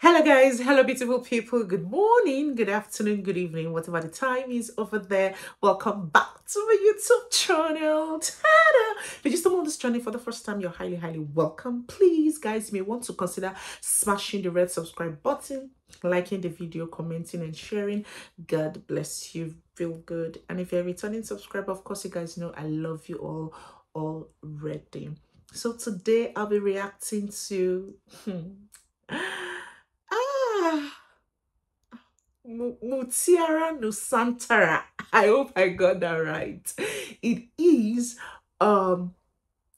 Hello, guys. Hello, beautiful people. Good morning, good afternoon, good evening, whatever the time is over there. Welcome back to my YouTube channel. Ta-da! If you just come on this journey for the first time, you're highly, highly welcome. Please, guys, you may want to consider smashing the red subscribe button, liking the video, commenting, and sharing. God bless you. Feel good. And if you're a returning subscriber, of course, you guys know I love you all already. So today I'll be reacting to. Hmm, Mutiara Nusantara. I hope I got that right. It is um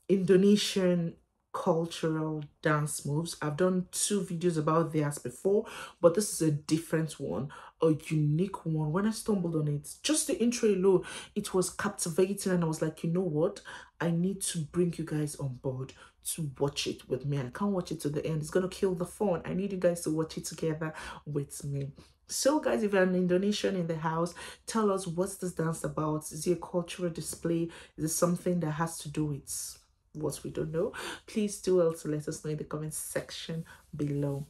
Indonesian cultural dance moves. I've done two videos about theirs before, but this is a different one, a unique one. When I stumbled on it, just the intro alone, it was captivating, and I was like, you know what? I need to bring you guys on board to watch it with me. I can't watch it to the end. It's gonna kill the fun. I need you guys to watch it together with me. So guys, if you're an Indonesian in the house, tell us what's this dance about? Is it a cultural display? Is it something that has to do with what we don't know? Please do also let us know in the comment section below.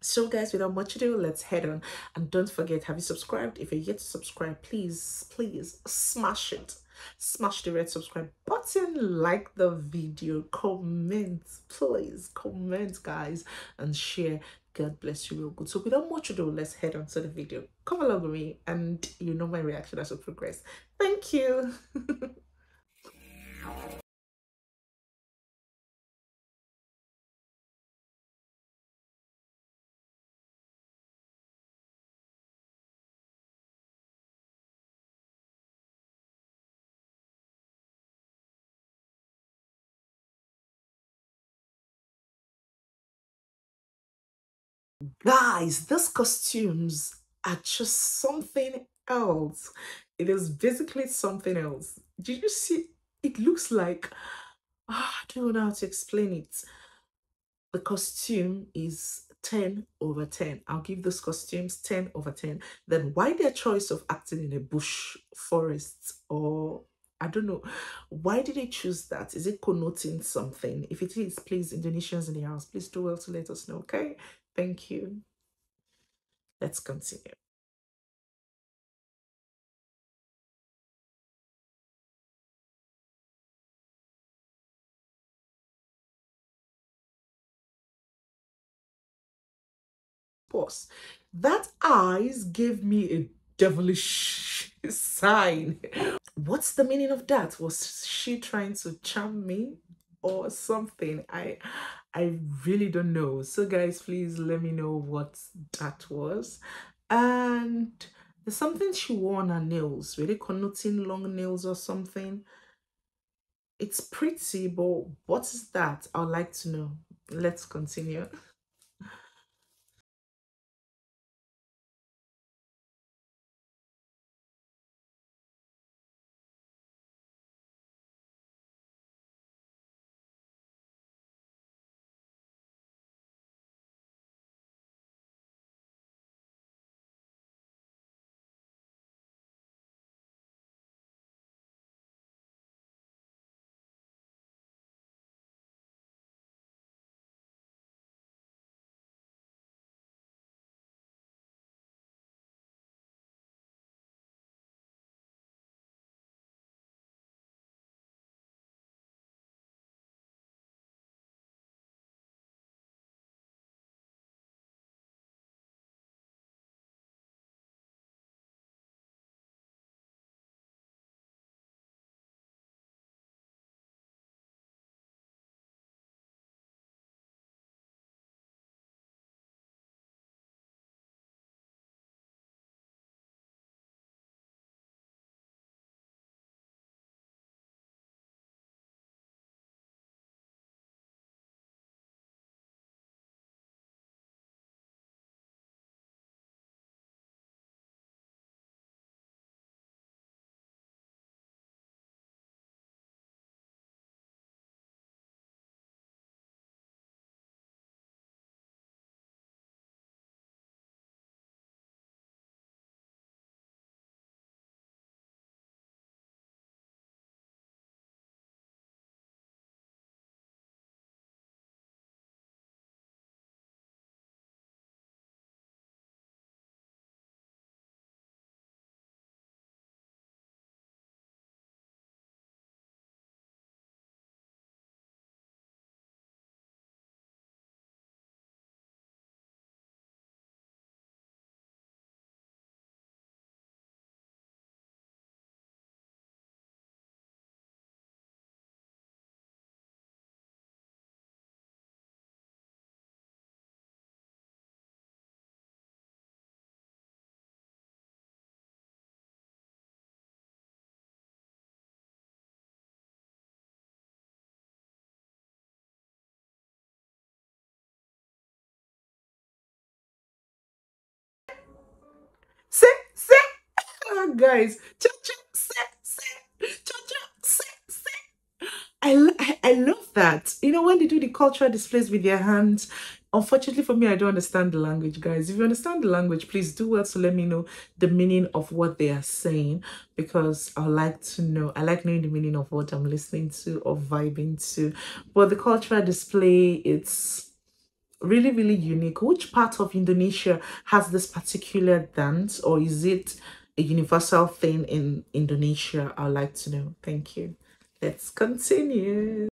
So guys, without much ado, let's head on. And don't forget, have you subscribed? If you're yet to subscribe, please, please smash it. Smash the red subscribe button, like the video, comment, please, comment guys, and share. God bless you real good. So without much ado, let's head on to the video. Come along with me and you know my reaction as we progress. Thank you. Guys, these costumes are just something else. It is basically something else. Did you see? It looks like, ah, I don't know how to explain it. The costume is 10 over 10. I'll give those costumes 10 over 10. Then why their choice of acting in a bush forest or I don't know. Why did they choose that? Is it connoting something? If it is, please, Indonesians in the house, please do well to let us know, okay? Thank you. Let's continue. Pause. That eyes gave me a devilish sign. What's the meaning of that? Was she trying to charm me or something? I I really don't know. So guys, please let me know what that was. And there's something she wore on her nails. really connoting long nails or something? It's pretty, but what is that? I'd like to know. Let's continue. Say, say. Oh, guys, cha cha, say, say, cha cha, say, say. I, I, I love that. You know, when they do the cultural displays with their hands, unfortunately for me, I don't understand the language, guys. If you understand the language, please do well to let me know the meaning of what they are saying because I like to know. I like knowing the meaning of what I'm listening to or vibing to. But the cultural display, it's really really unique. Which part of indonesia has this particular dance or is it a universal thing in indonesia? I'd like to know. Thank you. Let's continue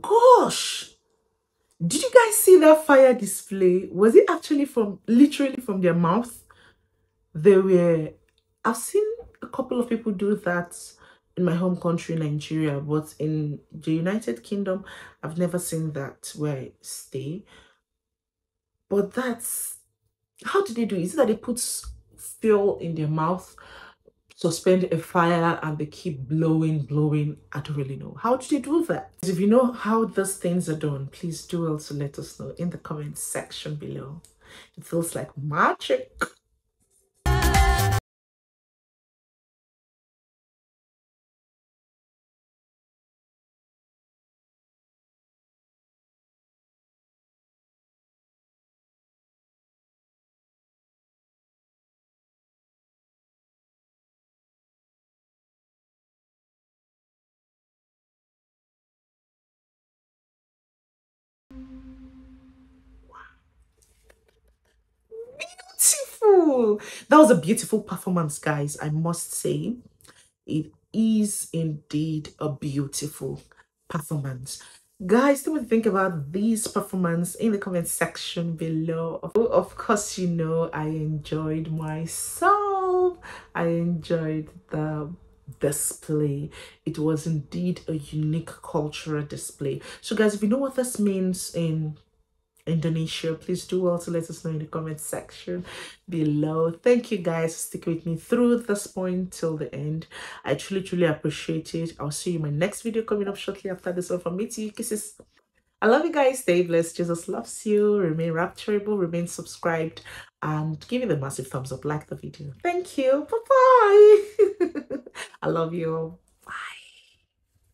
gosh did you guys see that fire display? Was it actually from literally from their mouth? They were i've seen a couple of people do that in my home country nigeria but in the united kingdom i've never seen that where i stay. But that's how do they do it? Is it that they put fuel in their mouth suspend a fire and they keep blowing, blowing. I don't really know. How do they do that? If you know how those things are done, please do also let us know in the comment section below. It feels like magic. Beautiful. That was a beautiful performance, guys. I must say, it is indeed a beautiful performance. Guys, do think about these performance in the comment section below. Of course, you know I enjoyed myself. I enjoyed the display. It was indeed a unique cultural display. So guys, if you know what this means in Indonesia, please do also let us know in the comment section below. Thank you guys for sticking with me through this point till the end. I truly, truly appreciate it. I'll see you in my next video coming up shortly after this one from me to you. Kisses. I love you guys. Stay blessed. Jesus loves you. Remain rapturable. Remain subscribed. And give it a massive thumbs up. Like the video. Thank you. Bye-bye. I love you. Bye.